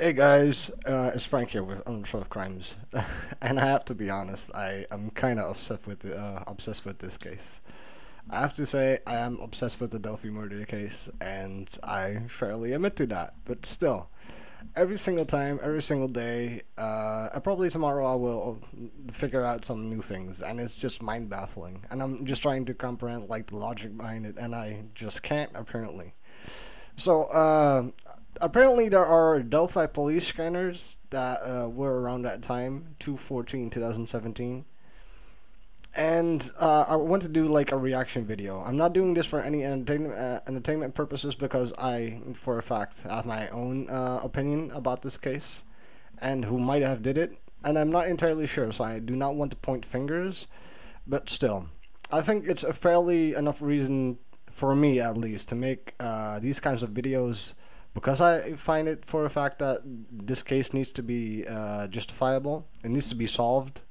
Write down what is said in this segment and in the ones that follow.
Hey guys, uh, it's Frank here with Unsolved Crimes, and I have to be honest, I am kind of obsessed with the, uh, obsessed with this case. I have to say I am obsessed with the Delphi murder case, and I fairly admit to that. But still, every single time, every single day, uh, probably tomorrow I will figure out some new things, and it's just mind baffling. And I'm just trying to comprehend like the logic behind it, and I just can't apparently. So uh, apparently there are Delphi police scanners that uh, were around that time, 214 2017 and uh, I want to do like a reaction video. I'm not doing this for any entertainment uh, entertainment purposes because I, for a fact, have my own uh, opinion about this case, and who might have did it, and I'm not entirely sure. So I do not want to point fingers, but still, I think it's a fairly enough reason for me at least to make uh, these kinds of videos because I find it for a fact that this case needs to be uh, justifiable. It needs to be solved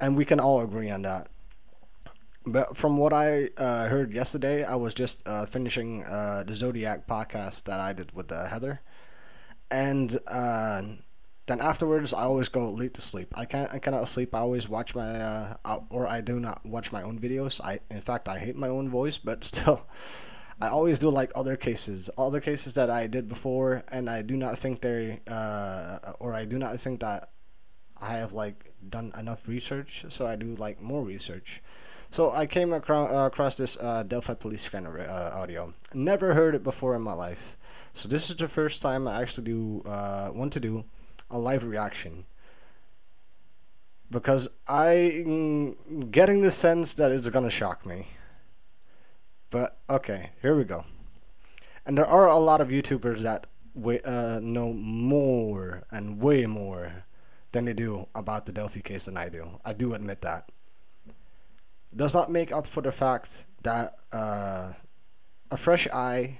and we can all agree on that. But from what I uh, heard yesterday, I was just uh, finishing uh, the Zodiac podcast that I did with uh, Heather, and uh, then afterwards I always go late to sleep. I can't I cannot sleep. I always watch my or I do not watch my own videos. I in fact I hate my own voice, but still. I always do like other cases, other cases that I did before, and I do not think they, or I do not think that I have like done enough research, so I do like more research. So I came across, uh, across this uh, Delphi police scanner uh, audio. Never heard it before in my life. So this is the first time I actually do uh, want to do a live reaction. Because I'm getting the sense that it's gonna shock me. But okay, here we go. And there are a lot of YouTubers that way, uh, know more and way more than they do about the Delphi case than I do. I do admit that. Does not make up for the fact that uh, a fresh eye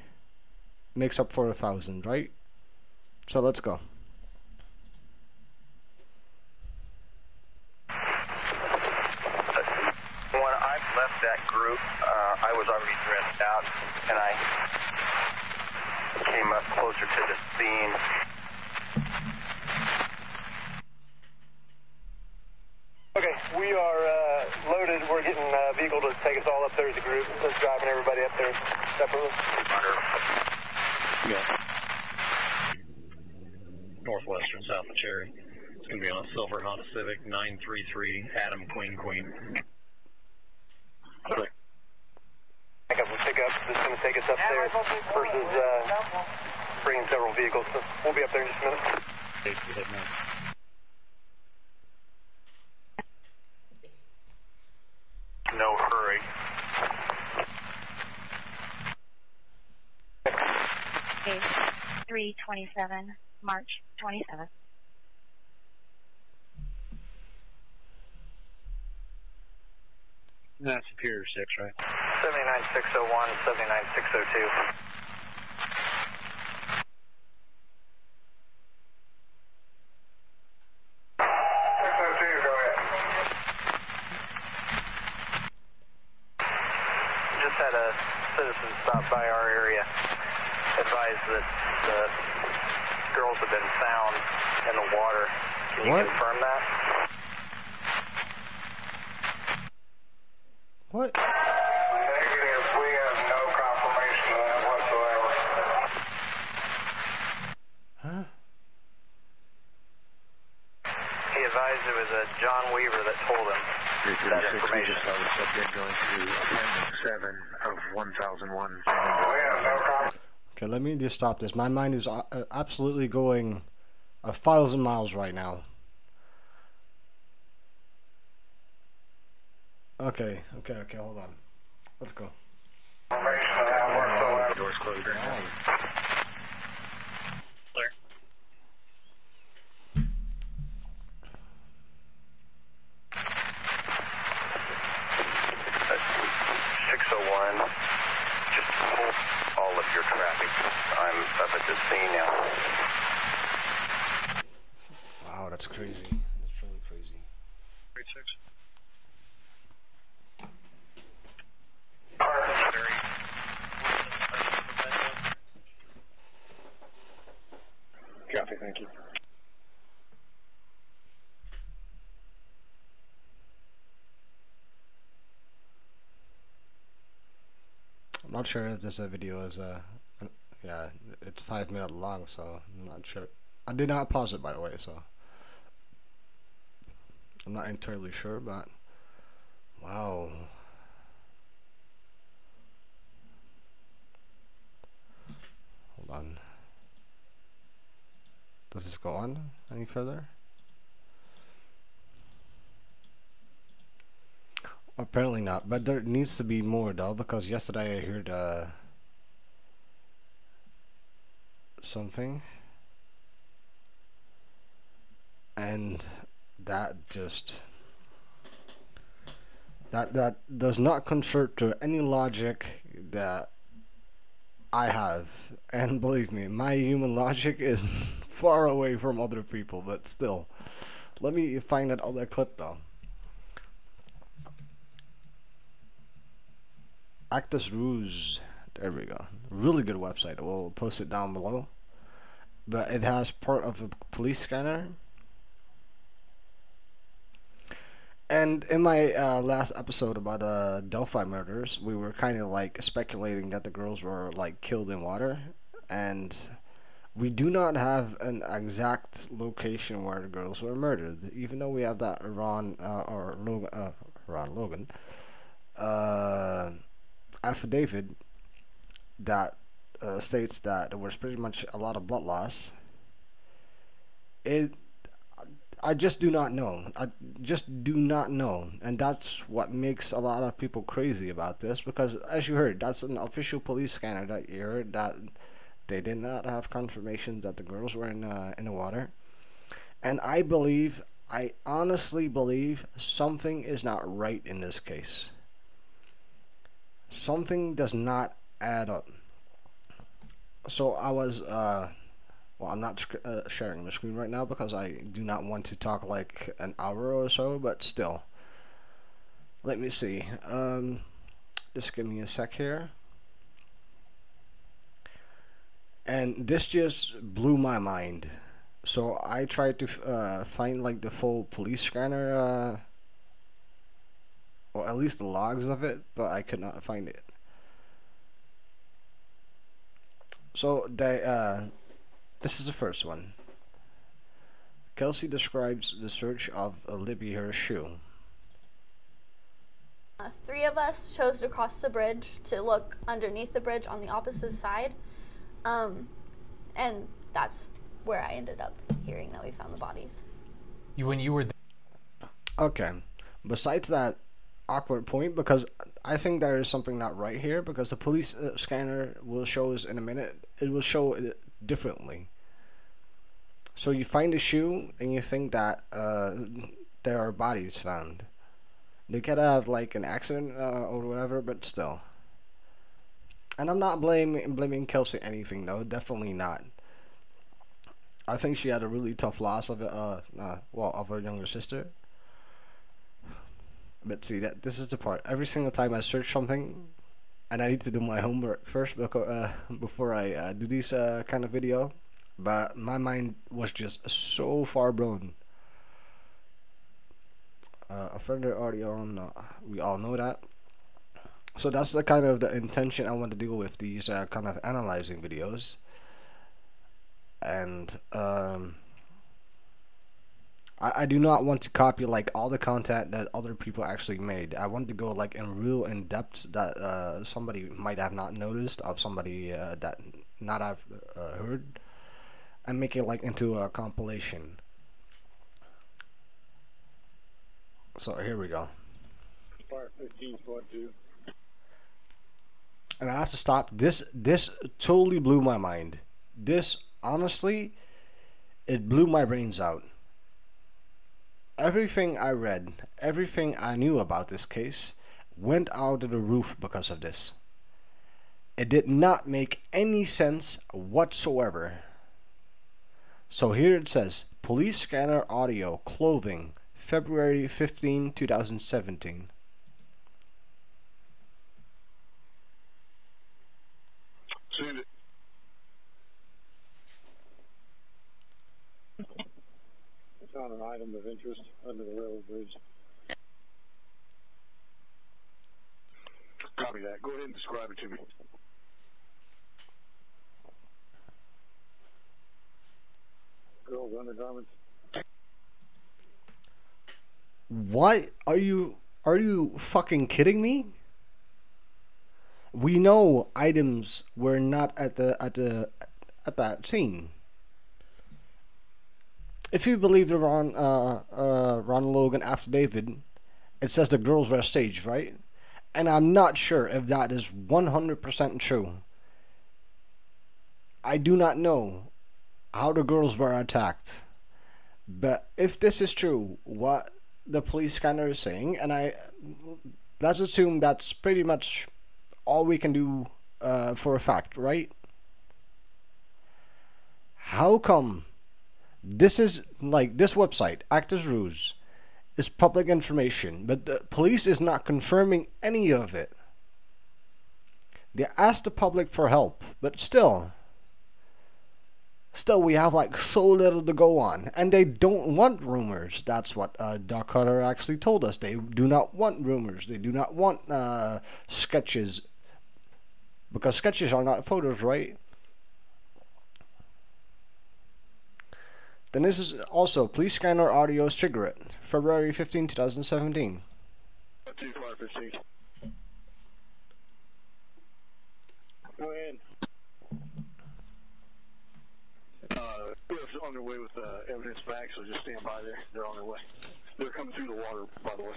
makes up for a thousand, right? So let's go. When I left that group, uh, I was already dressed out, and I came up closer to the scene Okay, we are uh, loaded. We're getting a vehicle to take us all up there as a group. Let's driving everybody up there separately. Yeah. Northwestern, south of Cherry. It's going to be on a silver Honda Civic 933 Adam Queen Queen. Okay. Pick up, pick up. This is going to take us up there versus uh, bringing several vehicles. So we'll be up there in just a minute. no hurry. Case 327, March 27th. That's Superior 6, right? 79601, 79602. had a citizen stop by our area, advised that the girls have been found in the water. Can you what? confirm that? What? Negative. We have no confirmation of that whatsoever. Huh? He advised it was a John Weaver that told him that information. subject going to appendix 7 of 1001. Okay, let me just stop this. My mind is uh, uh, absolutely going a thousand miles right now. Okay, okay, okay, hold on. Let's go. Doors closed right now. Clear. Six oh one. Just hold all of your traffic. I'm up at the scene now. Wow, that's crazy. That's really crazy. Three six. Copy. Thank you. I'm not sure if this uh, video is uh, yeah, it's five minute long, so I'm not sure. I did not pause it by the way, so I'm not entirely sure, but wow. Hold on. Does this go on any further? Apparently not, but there needs to be more though, because yesterday I heard uh, something, and that just that that does not convert to any logic that I have, and believe me, my human logic is far away from other people, but still, let me find that other clip though. Actus Reus. There we go. Really good website. We'll post it down below. But it has part of a police scanner. And in my uh, last episode about uh, Delphi murders, we were kind of like speculating that the girls were like killed in water. And we do not have an exact location where the girls were murdered, even though we have that Ron uh, or Logan, uh, Ron Logan. Uh, affidavit that uh, states that there was pretty much a lot of blood loss. It, I just do not know. I just do not know, and that's what makes a lot of people crazy about this. Because as you heard, that's an official police scanner that you heard that they did not have confirmation that the girls were in uh, in the water, and I believe, I honestly believe, something is not right in this case something does not add up. So I was, uh, well, I'm not uh, sharing the screen right now because I do not want to talk like an hour or so, but still. Let me see. Um, just give me a sec here. And this just blew my mind. So I tried to uh, find like the full police scanner uh, or at least the logs of it, but I could not find it. So they, uh, this is the first one. Kelsi describes the search of Libby her shoe. Uh, three of us chose to cross the bridge to look underneath the bridge on the opposite side, um, and that's where I ended up hearing that we found the bodies. You when you were. okay. Besides that, awkward point because I think there is something not right here because the police uh, scanner will show us in a minute. It will show it differently. So you find a shoe and you think that uh, there are bodies found. They could have like an accident uh, or whatever, but still. And I'm not blaming blaming Kelsi anything though. Definitely not. I think she had a really tough loss of uh, uh well of her younger sister but see that this is the part. Every single time I search something, and I need to do my homework first before uh, before I uh, do this uh, kind of video. But my mind was just so far blown. Uh, offender audio on, uh, we all know that. So that's the kind of the intention I want to do with these uh, kind of analyzing videos. And um, I, I do not want to copy like all the content that other people actually made. I want to go like in real in depth that uh, somebody might have not noticed of somebody uh, that not have uh, heard, and make it like into a compilation. So here we go. And I have to stop. This this totally blew my mind. This honestly, it blew my brains out everything I read, everything I knew about this case went out of the roof because of this. It did not make any sense whatsoever. So here it says Police Scanner Audio Clothing, February 15, 2017. found an item of interest under the railroad bridge. Copy that. Go ahead and describe it to me. Girls' undergarments. What are you are you fucking kidding me? We know items were not at the at the at that scene. If you believe the Ron uh, uh, Ron Logan affidavit, it says the girls were staged, right? And I'm not sure if that is 100% true. I do not know how the girls were attacked. But if this is true, what the police scanner is saying, and I let's assume that's pretty much all we can do uh, for a fact, right? How come this is like this website, Actus Reus, is public information, but the police is not confirming any of it? They asked the public for help, but still, still we have like so little to go on and they don't want rumors. That's what uh, Doug actually told us. They do not want rumors. They do not want uh, sketches because sketches are not photos right then this is also police scanner audio cigarette february 15 2017 Two far. Go ahead. Uh, it's on their way with uh, evidence back, so just stand by there. They're on their way. They're coming through the water, by the way.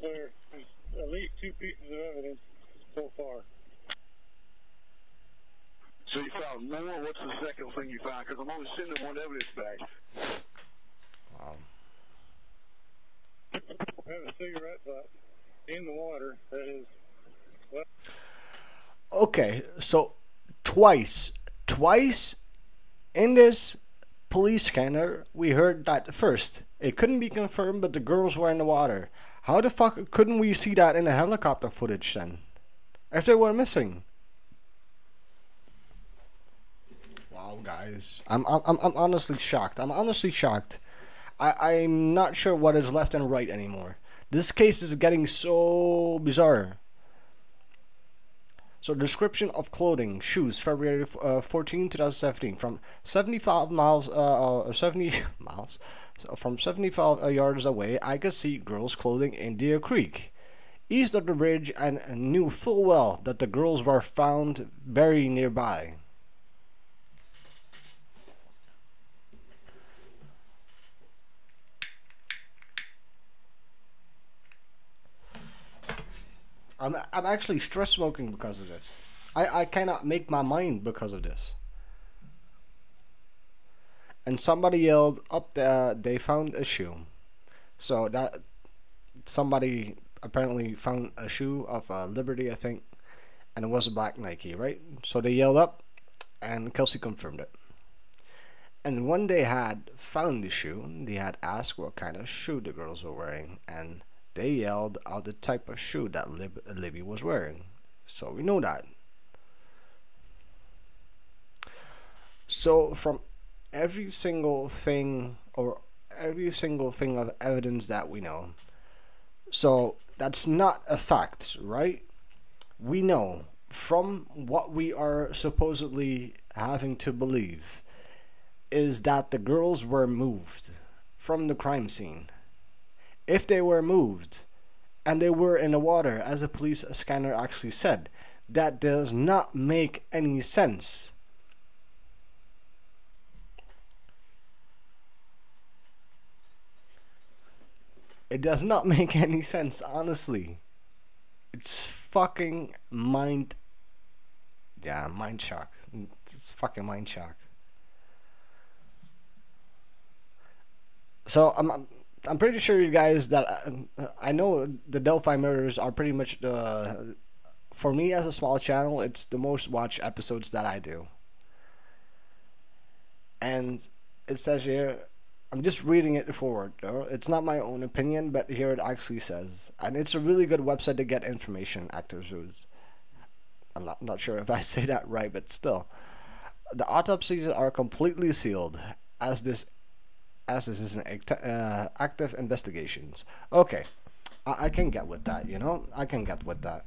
There's at least two pieces of evidence so far. Oh, so you found more. What's the second thing you found? Because I'm only sending one evidence back. wow. I have a cigarette butt in the water that is Okay, so twice, twice in this police scanner, we heard that first. It couldn't be confirmed, but the girls were in the water. How the fuck couldn't we see that in the helicopter footage then? If they were missing. Wow, guys, I'm I'm I'm honestly shocked. I'm honestly shocked. I I'm not sure what is left and right anymore. This case is getting so bizarre. So description of clothing, shoes, February uh, 14, 2017, from 75 miles, uh, uh 70 miles, so from 75 uh, yards away, I could see girls' clothing in Deer Creek, east of the bridge, and knew full well that the girls were found very nearby. I'm I'm actually stress smoking because of this. I, I cannot make my mind because of this. And somebody yelled up there they found a shoe. So that somebody apparently found a shoe of uh, Liberty, I think, and it was a black Nike, right? So they yelled up, and Kelsi confirmed it. And when they had found the shoe, they had asked what kind of shoe the girls were wearing, and they yelled out the type of shoe that Lib- Libby was wearing. So we know that. So from every single thing or every single thing of evidence that we know. So that's not a fact, right? We know from what we are supposedly having to believe is that the girls were moved from the crime scene if they were moved and they were in the water, as the police scanner actually said, that does not make any sense. It does not make any sense, honestly. It's fucking mind. Yeah, mind shock. It's fucking mind shock. So I'm, I'm I'm pretty sure you guys that uh, I know the Delphi murders are pretty much the for me as a small channel, it's the most watched episodes that I do. And it says here, I'm just reading it forward. It's not my own opinion, but here it actually says, and it's a really good website to get information. Actus Reus. I'm not not sure if I say that right, but still. The autopsies are completely sealed, as this as this is an act- uh, active investigations. Okay, I-, I can get with that. You know, I can get with that.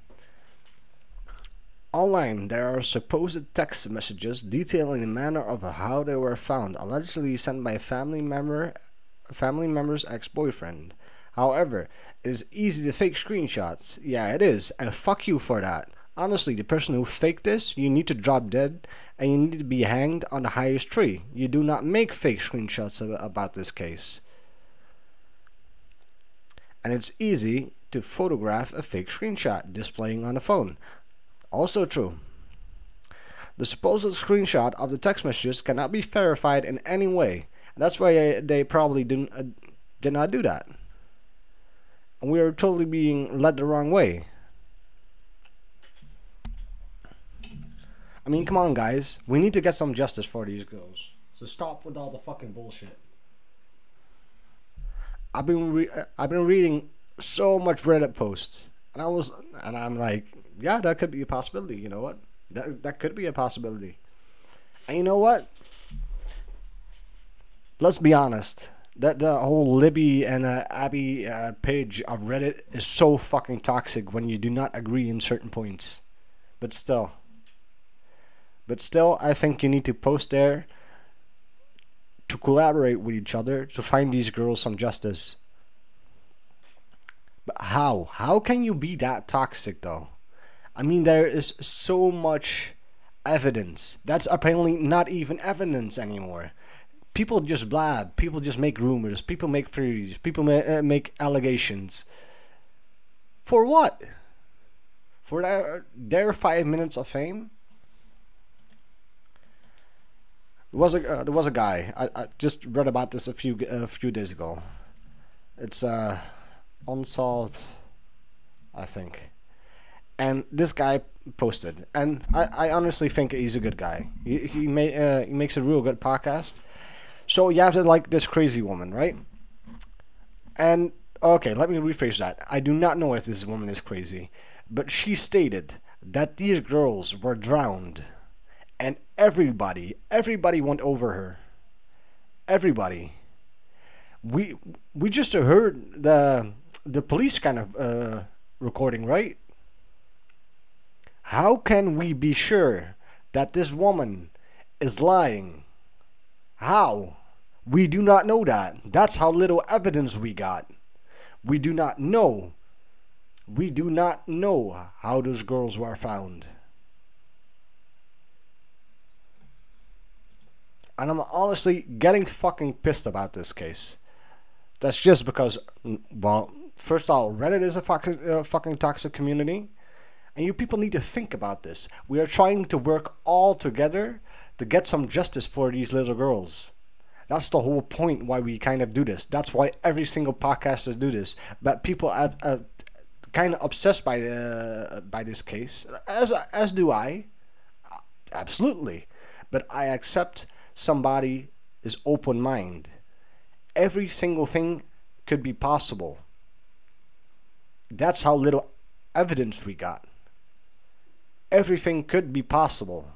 Online, there are supposed text messages detailing the manner of how they were found, allegedly sent by a family member, family member's ex-boyfriend. However, it is easy to fake screenshots. Yeah, it is, and fuck you for that. Honestly, the person who faked this, you need to drop dead and you need to be hanged on the highest tree. You do not make fake screenshots about this case. And it's easy to photograph a fake screenshot displaying on a phone. Also true. The supposed screenshot of the text messages cannot be verified in any way. That's why they probably didn't, uh, did not do that. And we are totally being led the wrong way. I mean, come on, guys. We need to get some justice for these girls. So stop with all the fucking bullshit. I've been re- I've been reading so much Reddit posts, and I was and I'm like, yeah, that could be a possibility. You know what? That that could be a possibility. And you know what? Let's be honest. That the whole Libby and uh, Abby uh, page of Reddit is so fucking toxic when you do not agree in certain points. But still. But still, I think you need to post there to collaborate with each other to find these girls some justice. But how? How can you be that toxic though? I mean, there is so much evidence. That's apparently not even evidence anymore. People just blab. People just make rumors. People make theories. People ma- uh, make allegations. For what? For their, their five minutes of fame? There was a uh, there was a guy I, I just read about this a few a few days ago. It's uh unsolved, I think, and this guy posted, and I, I honestly think he's a good guy. He he, may, uh, he makes a real good podcast. So you have to like this crazy woman, right? And okay, let me rephrase that. I do not know if this woman is crazy, but she stated that these girls were drowned and everybody, everybody went over her. Everybody. We we just heard the the police kind of uh, recording, right? How can we be sure that this woman is lying? How? We do not know that. That's how little evidence we got. We do not know. We do not know how those girls were found. And I'm honestly getting fucking pissed about this case. That's just because, well, first of all, Reddit is a fucking, uh, fucking toxic community, and you people need to think about this. We are trying to work all together to get some justice for these little girls. That's the whole point why we kind of do this. That's why every single podcaster do this. But people are, are kind of obsessed by the by this case, as as do I. Absolutely, but I accept somebody is open mind. Every single thing could be possible. That's how little evidence we got. Everything could be possible.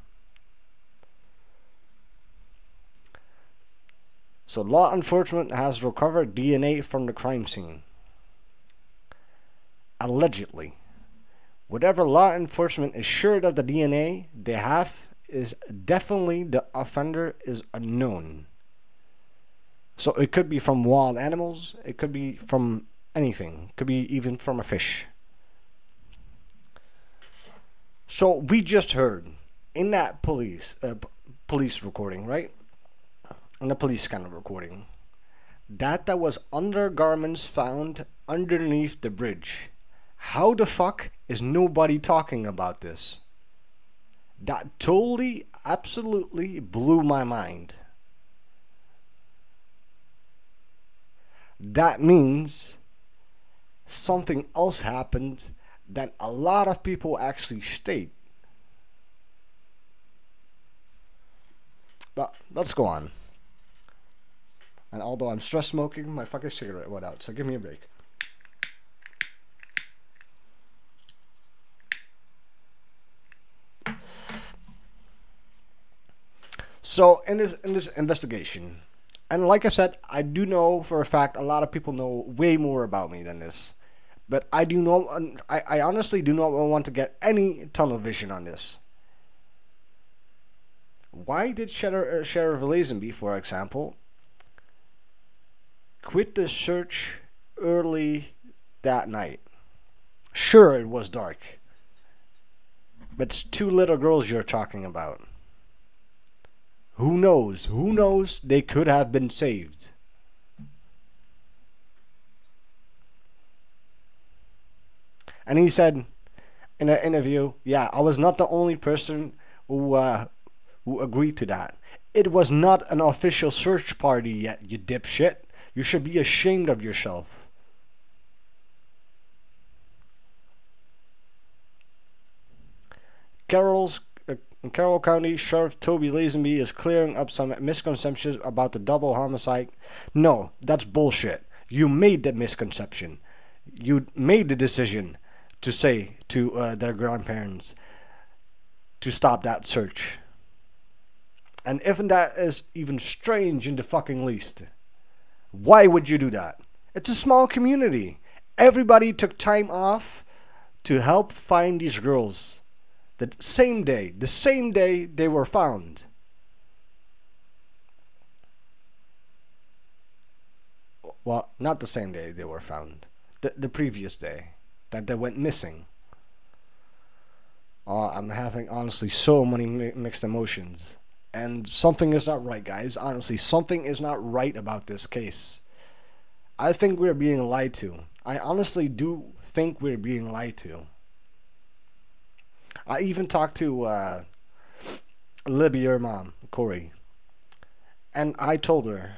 So law enforcement has recovered DNA from the crime scene. Allegedly. Whatever law enforcement is sure that the DNA they have is definitely the offender is unknown. So it could be from wild animals, it could be from anything, it could be even from a fish. So we just heard in that police uh, police recording, right? In the police kind of recording, that there was undergarments found underneath the bridge. How the fuck is nobody talking about this? That totally, absolutely blew my mind. That means something else happened that a lot of people actually state. But let's go on. And although I'm stress smoking, my fucking cigarette went out, so give me a break. So in this in this investigation, and like I said, I do know for a fact a lot of people know way more about me than this. But I do not. I, I honestly do not want to get any tunnel vision on this. Why did Sheriff, uh, Sheriff Leazenby, for example, quit the search early that night? Sure, it was dark. But it's two little girls you're talking about. Who knows? Who knows? They could have been saved. And he said in an interview, "Yeah, I was not the only person who uh, who agreed to that. It was not an official search party yet, you dipshit. You should be ashamed of yourself." Carroll's uh, Carroll County Sheriff Tobe Leazenby is clearing up some misconceptions about the double homicide. No, that's bullshit. You made the misconception. You made the decision to say to uh, their grandparents to stop that search. And even that is even strange in the fucking least. Why would you do that? It's a small community. Everybody took time off to help find these girls. The same day, the same day they were found. Well, not the same day they were found. The, the previous day that they went missing. Uh, I'm having honestly so many mi- mixed emotions. And something is not right, guys. Honestly, something is not right about this case. I think we're being lied to. I honestly do think we're being lied to. I even talked to uh, Libby, your mom, Corey, and I told her,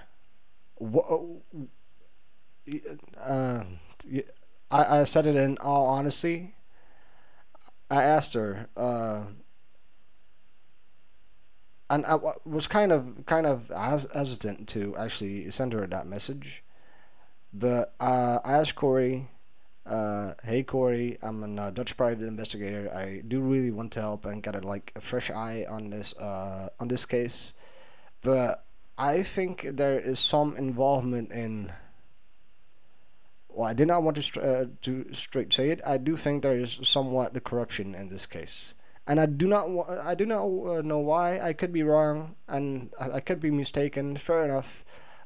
uh, I, I said it in all honesty. I asked her, uh, and I was kind of kind of hesitant to actually send her that message, but uh, I asked Corey, uh, "Hey Corey, I'm a uh, Dutch private investigator. I do really want to help and get a, like a fresh eye on this uh, on this case, but I think there is some involvement in." well, I did not want to uh, to straight say it. I do think there is somewhat the corruption in this case, and I do not I do not uh, know why. I could be wrong, and I, I could be mistaken. Fair enough,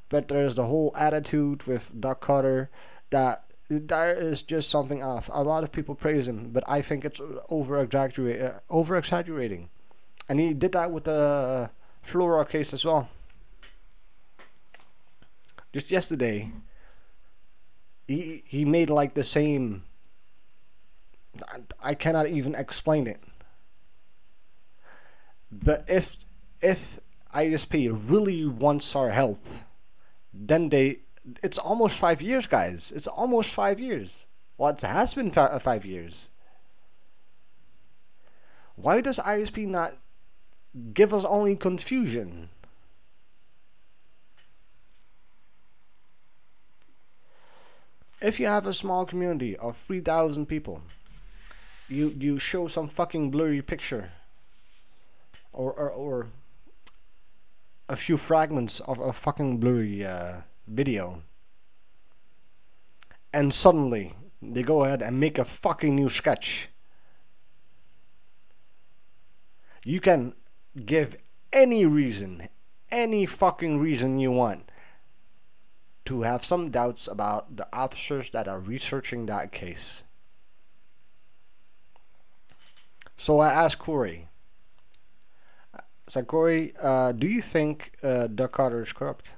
but there's the whole attitude with Doug Carter that there is just something off. A lot of people praise him, but I think it's over uh, over exaggerating, and he did that with the Flora case as well. Just yesterday, he he made like the same I cannot even explain it. But if if ISP really wants our help, then they it's almost five years, guys. It's almost five years. Well, it has been fi- five years. Why does ISP not give us only confusion? if you have a small community of 3000 people you you show some fucking blurry picture or or, or a few fragments of a fucking blurry uh, video and suddenly they go ahead and make a fucking new sketch you can give any reason any fucking reason you want to have some doubts about the officers that are researching that case. So I asked Corey. I said, Corey, uh, do you think uh, Doug Carter is corrupt?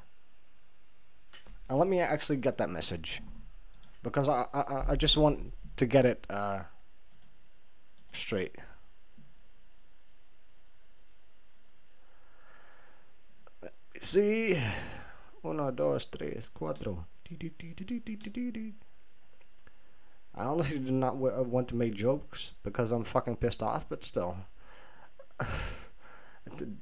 And let me actually get that message. Because I, I, I just want to get it uh, straight. See? Uno, dos, tres, cuatro. I honestly do not uh, want to make jokes because I'm fucking pissed off, but still.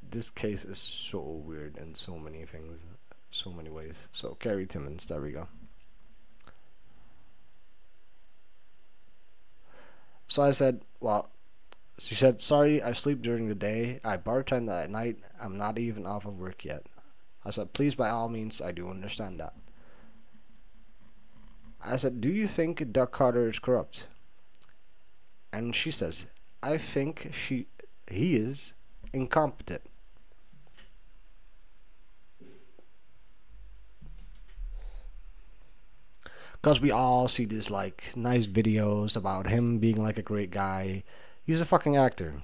this case is so weird in so many things, so many ways. So, Carrie Timmons, there we go. So I said, well, She said, Sorry, I sleep during the day. I bartend at night. I'm not even off of work yet. I said, Please, by all means, I do understand that. I said, Do you think Doug Carter is corrupt? And she says, I think she he is incompetent. Because we all see these like nice videos about him being like a great guy. He's a fucking actor.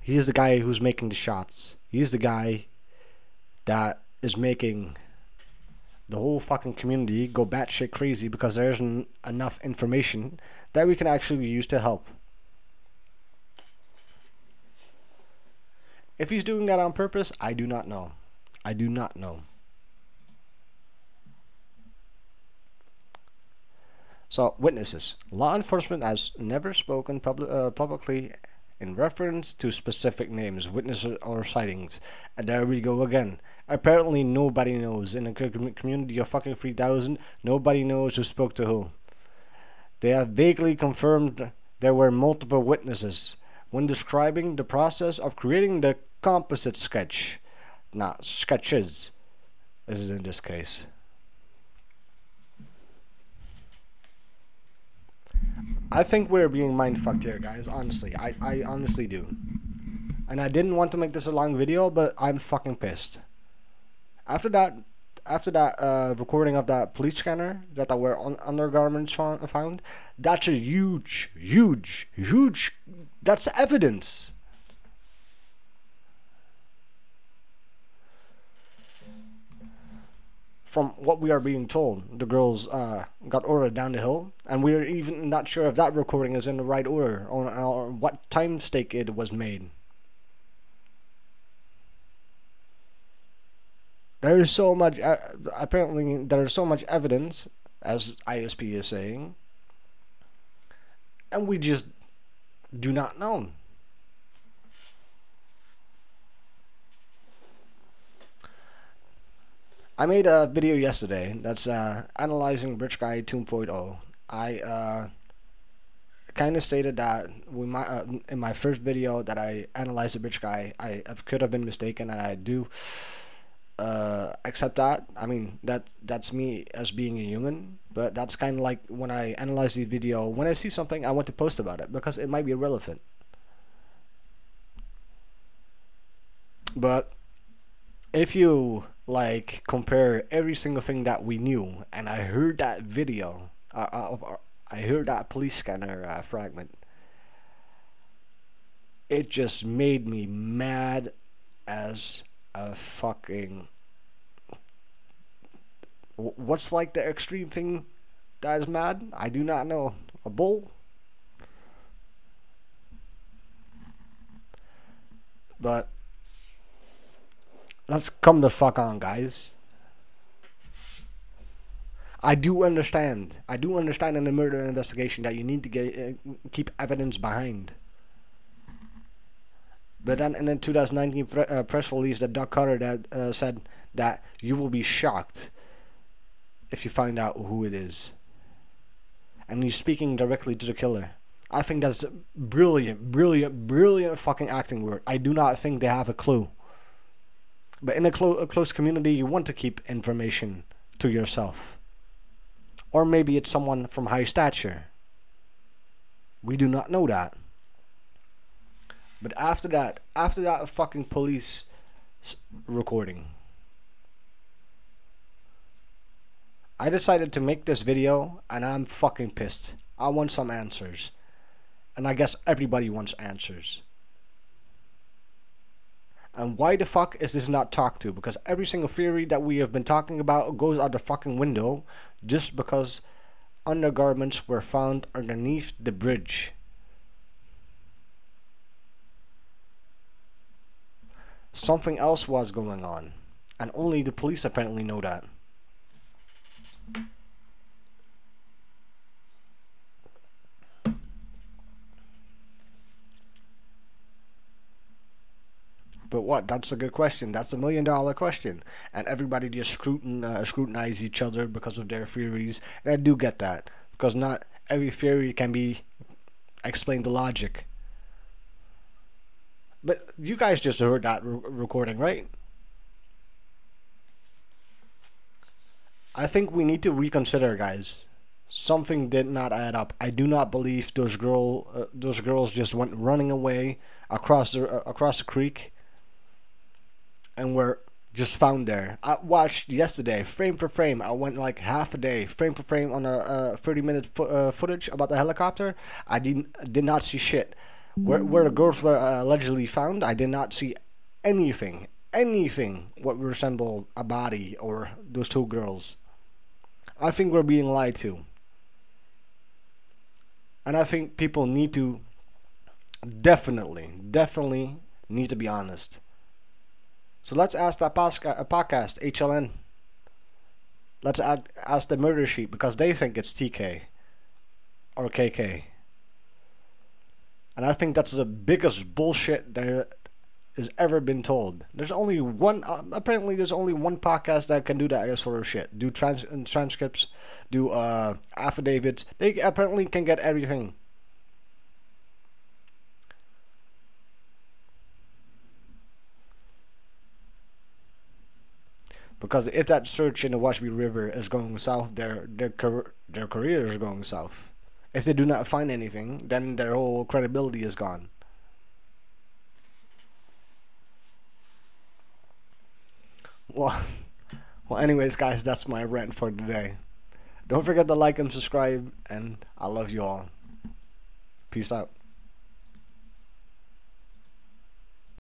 He is the guy who's making the shots. He's the guy that is making the whole fucking community go batshit crazy because there isn't enough information that we can actually use to help. If he's doing that on purpose, I do not know. I do not know. So, witnesses. Law enforcement has never spoken pub- uh, publicly in reference to specific names, witnesses, or sightings. And there we go again. Apparently, nobody knows. In a community of fucking 3,000, nobody knows who spoke to who. They have vaguely confirmed there were multiple witnesses when describing the process of creating the composite sketch. Not sketches, this is in this case. I think we're being mind fucked here, guys. Honestly, I, I honestly do. And I didn't want to make this a long video, but I'm fucking pissed. After that, after that uh, recording of that police scanner that I were on undergarments found, that's a huge, huge, huge. That's evidence. From what we are being told, the girls uh, got ordered down the hill, and we're even not sure if that recording is in the right order or, what time stake it was made. There is so much, uh, apparently, there is so much evidence, as ISP is saying, and we just do not know. I made a video yesterday that's uh, analyzing Bridge Guy 2.0. I uh, kind of stated that we might uh, in my first video that I analyzed the Bridge Guy. I, I could have been mistaken, and I do uh, accept that. I mean that that's me as being a human, but that's kind of like when I analyze the video. When I see something, I want to post about it because it might be relevant. But if you like compare every single thing that we knew, and I heard that video uh, uh of, uh, I heard that police scanner uh, fragment. It just made me mad as a fucking. What's like the extreme thing that is mad? I do not know. A bull? But Let's come the fuck on, guys. I do understand. I do understand in a murder investigation that you need to get uh, keep evidence behind. But then in the 2019 pre- uh, press release, that Doug Carter that uh, said that you will be shocked if you find out who it is. And he's speaking directly to the killer. I think that's brilliant, brilliant, brilliant fucking acting work. I do not think they have a clue. But in a, clo- a close community, you want to keep information to yourself. Or maybe it's someone from high stature. We do not know that. But after that, after that fucking police recording, I decided to make this video and I'm fucking pissed. I want some answers. And I guess everybody wants answers. And why the fuck is this not talked to? Because every single theory that we have been talking about goes out the fucking window just because undergarments were found underneath the bridge. Something else was going on, and only the police apparently know that. But what? That's a good question. That's a million dollar question. And everybody just scrutin, uh, scrutinize each other because of their theories. And I do get that. Because not every theory can be explained the logic. But you guys just heard that re- recording, right? I think we need to reconsider, guys. Something did not add up. I do not believe those girl, uh, those girls just went running away across the uh, across the creek, and were just found there. I watched yesterday, frame for frame. I went like half a day, frame for frame, on a uh, thirty minute fo- uh, footage about the helicopter. I didn't did not see shit. Where where the girls were uh, allegedly found, I did not see anything, anything what resembled a body or those two girls. I think we're being lied to. And I think people need to definitely, definitely need to be honest. So let's ask that uh, podcast, HLN. Let's ask, ask the murder sheet because they think it's TK or KK. And I think that's the biggest bullshit there has ever been told. There's only one. Uh, apparently, there's only one podcast that can do that sort of shit. Do trans transcripts, do uh, affidavits. They apparently can get everything. Because if that search in the Wabash River is going south, their their their career is going south. If they do not find anything, then their whole credibility is gone. Well, well, anyways, guys, that's my rant for today. Don't forget to like and subscribe, and I love you all. Peace out.